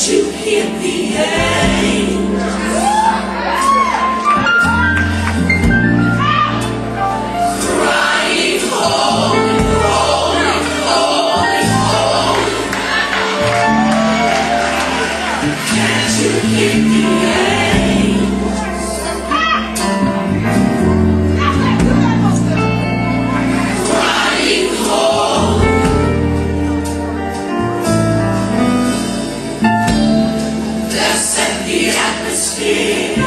To hit the end? Something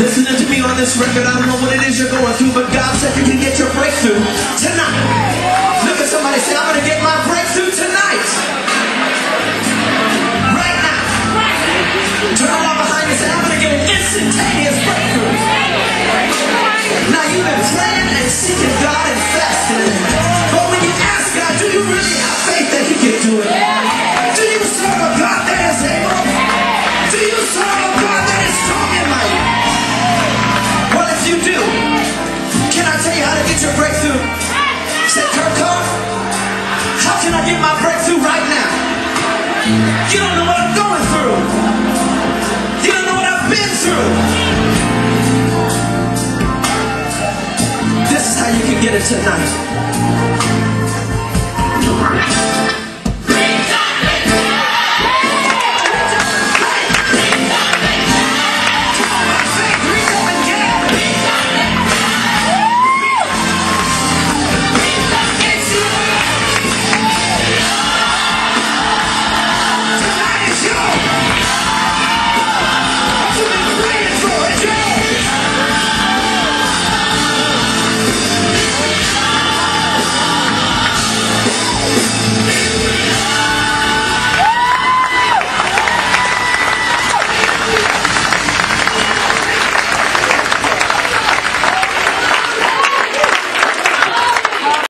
Listening to me on this record, I don't know what it is you're going through, but God said you can get your breakthrough tonight. Look at somebody say, I'm going to get my breakthrough tonight. Your breakthrough? Say, Kirk how can I get my breakthrough right now? You don't know what I'm going through. You don't know what I've been through. This is how you can get it tonight.